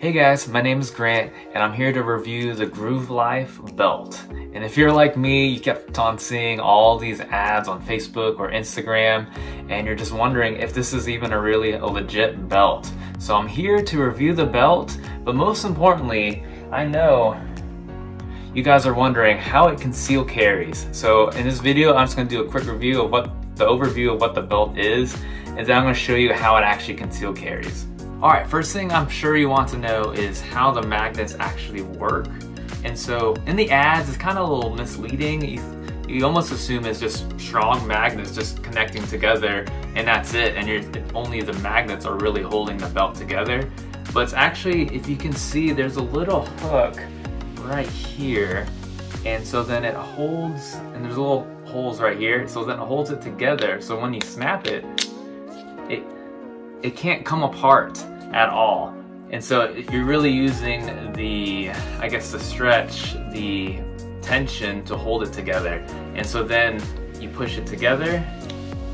Hey guys, my name is Grant and I'm here to review the Groove Life belt. And if you're like me, you kept on seeing all these ads on Facebook or Instagram and you're just wondering if this is even a really a legit belt. So I'm here to review the belt, but most importantly, I know you guys are wondering how it conceal carries. So in this video, I'm just gonna do a quick review of what the overview of what the belt is, and then I'm gonna show you how it actually conceal carries. All right, first thing I'm sure you want to know is how the magnets actually work. And so in the ads, it's kind of a little misleading. You, you almost assume it's just strong magnets just connecting together and that's it. And you're, only the magnets are really holding the belt together. But it's actually, if you can see, there's a little hook right here. And so then it holds, and there's little holes right here. So then it holds it together. So when you snap it, it it can't come apart at all. And so if you're really using the, I guess the stretch, the tension to hold it together. And so then you push it together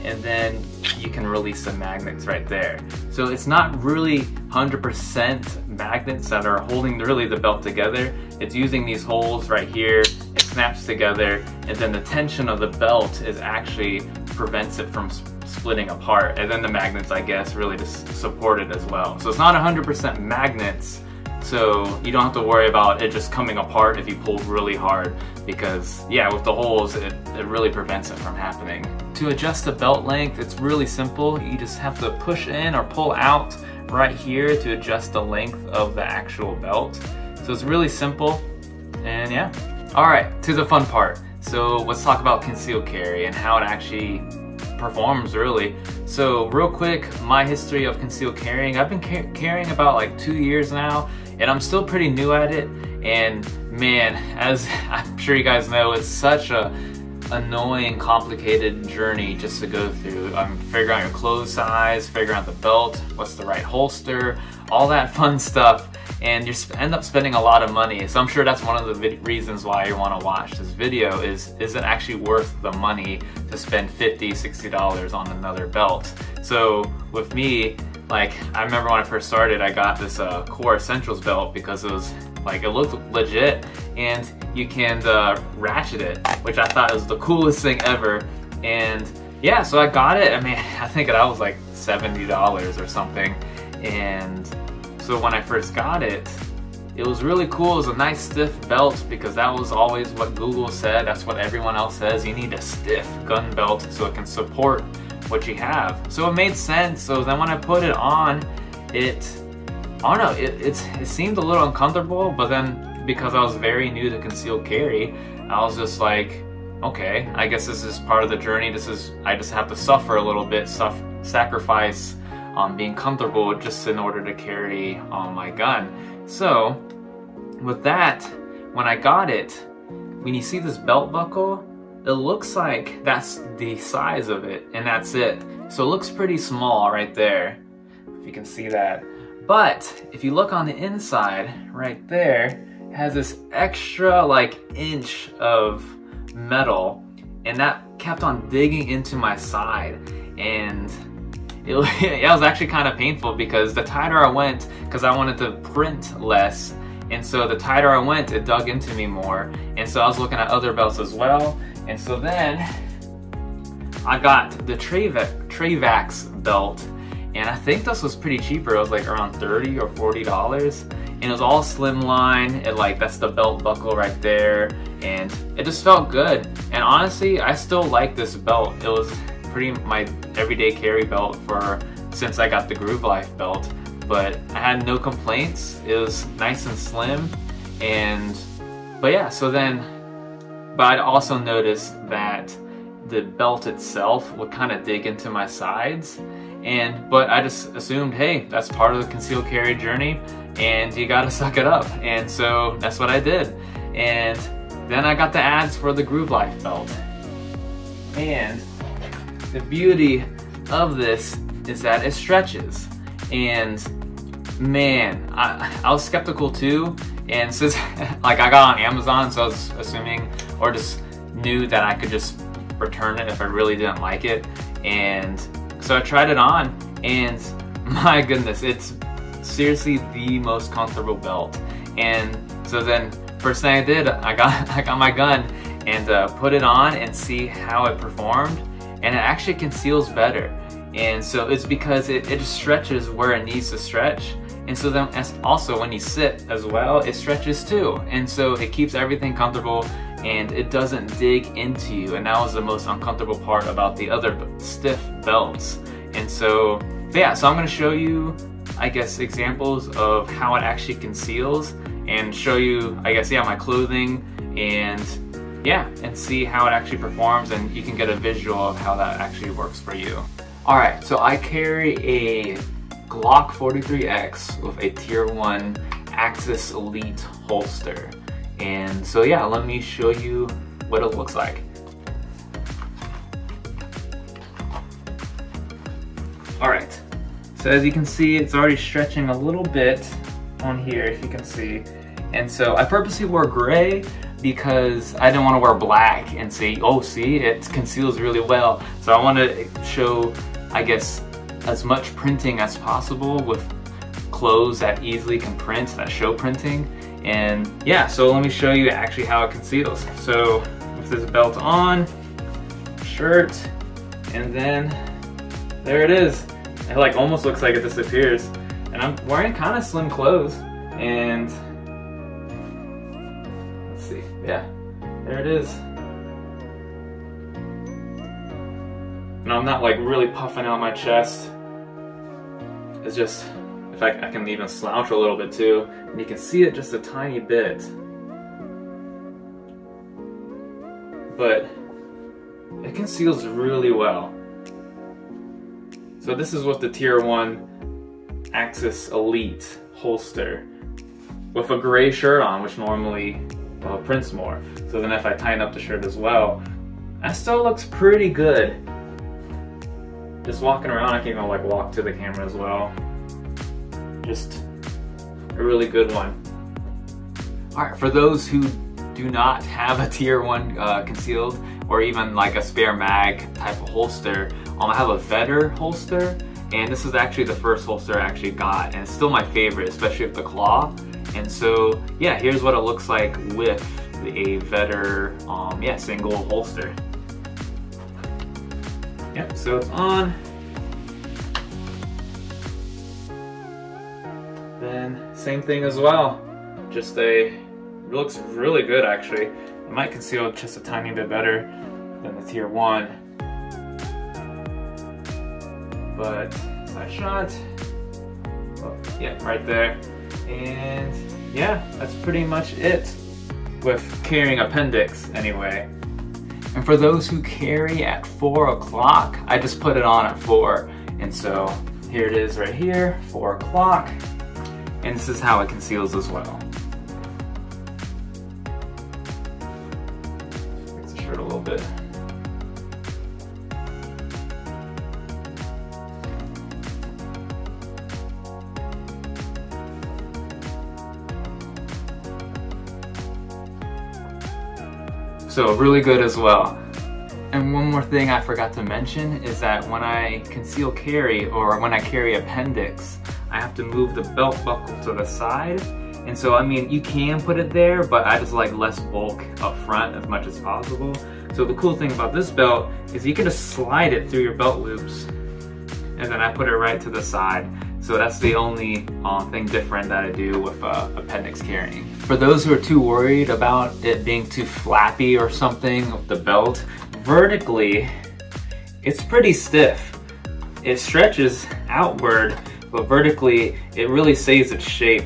and then you can release the magnets right there. So it's not really 100% magnets that are holding really the belt together. It's using these holes right here, it snaps together, and then the tension of the belt is actually prevents it from splitting apart. And then the magnets, I guess, really just support it as well. So it's not 100% magnets, so you don't have to worry about it just coming apart if you pull really hard because yeah, with the holes, it, it really prevents it from happening. To adjust the belt length, it's really simple. You just have to push in or pull out right here to adjust the length of the actual belt. So it's really simple and yeah. All right, to the fun part. So let's talk about concealed carry and how it actually performs really. So real quick, my history of concealed carrying. I've been car carrying about like two years now and I'm still pretty new at it. And man, as I'm sure you guys know, it's such a annoying, complicated journey just to go through. I'm figuring out your clothes size, figuring out the belt, what's the right holster, all that fun stuff and you end up spending a lot of money. So I'm sure that's one of the reasons why you want to watch this video is, is it actually worth the money to spend 50, 60 dollars on another belt? So with me, like I remember when I first started, I got this uh, Kore Essentials belt because it was like it looked legit and you can uh, ratchet it, which I thought was the coolest thing ever. And yeah, so I got it. I mean, I think that was like $70 or something. And so when I first got it, it was really cool. It was a nice stiff belt because that was always what Google said. That's what everyone else says. You need a stiff gun belt so it can support what you have. So it made sense. So then when I put it on, it, I don't know, it, it seemed a little uncomfortable, but then because I was very new to concealed carry, I was just like, okay, I guess this is part of the journey. This is, I just have to suffer a little bit, suffer, sacrifice um, being comfortable just in order to carry um, my gun. So with that, when I got it, when you see this belt buckle, it looks like that's the size of it and that's it. So it looks pretty small right there, if you can see that. But if you look on the inside, right there, has this extra like inch of metal and that kept on digging into my side and it, it was actually kind of painful because the tighter I went, because I wanted to print less, and so the tighter I went, it dug into me more. And so I was looking at other belts as well. And so then I got the Trayvax, belt, and I think this was pretty cheaper. It was like around 30 or $40. And it was all slimline. It like, that's the belt buckle right there. And it just felt good. And honestly, I still like this belt. It was pretty my everyday carry belt for since I got the Groove Life belt. But I had no complaints. It was nice and slim, and but yeah. So then, but I'd also noticed that the belt itself would kind of dig into my sides, and but I just assumed, hey, that's part of the concealed carry journey, and you gotta suck it up. And so that's what I did, and then I got the ads for the Groove Life belt, and the beauty of this is that it stretches. And man, I, I was skeptical too. And since like I got on Amazon, so I was assuming or just knew that I could just return it if I really didn't like it. And so I tried it on and my goodness, it's seriously the most comfortable belt. And so then first thing I did, I got, I got my gun and uh, put it on and see how it performed. And it actually conceals better. And so it's because it, it stretches where it needs to stretch. And so then also when you sit as well, it stretches too. And so it keeps everything comfortable and it doesn't dig into you. And that was the most uncomfortable part about the other stiff belts. And so, yeah, so I'm gonna show you, I guess, examples of how it actually conceals and show you, I guess, yeah, my clothing and yeah, and see how it actually performs and you can get a visual of how that actually works for you. All right, so I carry a Glock 43X with a tier one Axis Elite holster. And so yeah, let me show you what it looks like. All right, so as you can see, it's already stretching a little bit on here, if you can see. And so I purposely wore gray because I didn't want to wear black and say, oh, see, it conceals really well. So I want to show, I guess, as much printing as possible with clothes that easily can print, that show printing. And yeah, so let me show you actually how it conceals. So with this belt on, shirt, and then there it is. It like almost looks like it disappears. And I'm wearing kind of slim clothes. And let's see, yeah, there it is. And I'm not like really puffing out my chest. It's just in fact, I can even slouch a little bit too, and you can see it just a tiny bit. But it conceals really well. So this is what the Tier 1 Axis Elite holster with a gray shirt on, which normally well, prints more. So then if I tighten up the shirt as well, that still looks pretty good. Just walking around, I can even like walk to the camera as well. Just a really good one. All right, for those who do not have a tier one uh, concealed or even like a spare mag type of holster, um, I have a Vedder holster and this is actually the first holster I actually got and it's still my favorite, especially with the claw. And so yeah, here's what it looks like with a Vedder um, yeah, single holster. Yep, so it's on. Same thing as well. Just a, looks really good actually. It might conceal just a tiny bit better than the tier one. But side shot, oh, yeah, right there. And yeah, that's pretty much it with carrying appendix anyway. And for those who carry at four o'clock, I just put it on at four. And so here it is right here, four o'clock. And this is how it conceals as well. Fix the shirt a little bit. So really good as well. And one more thing I forgot to mention is that when I conceal carry or when I carry appendix, I have to move the belt buckle to the side. And so, I mean, you can put it there, but I just like less bulk up front as much as possible. So the cool thing about this belt is you can just slide it through your belt loops. And then I put it right to the side. So that's the only uh, thing different that I do with uh, appendix carrying. For those who are too worried about it being too flappy or something with the belt, vertically, it's pretty stiff. It stretches outward but vertically it really saves its shape,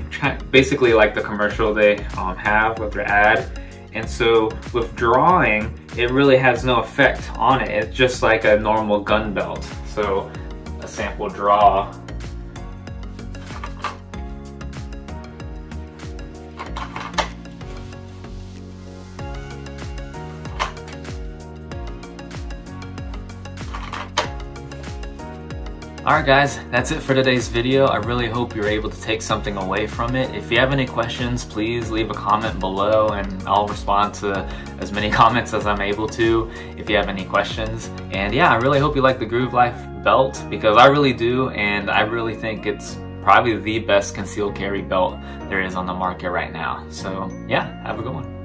basically like the commercial they um, have with their ad. And so with drawing, it really has no effect on it. It's just like a normal gun belt. So a sample draw Alright guys, that's it for today's video. I really hope you're able to take something away from it. If you have any questions, please leave a comment below and I'll respond to as many comments as I'm able to if you have any questions. And yeah, I really hope you like the Groove Life belt because I really do and I really think it's probably the best concealed carry belt there is on the market right now. So yeah, have a good one.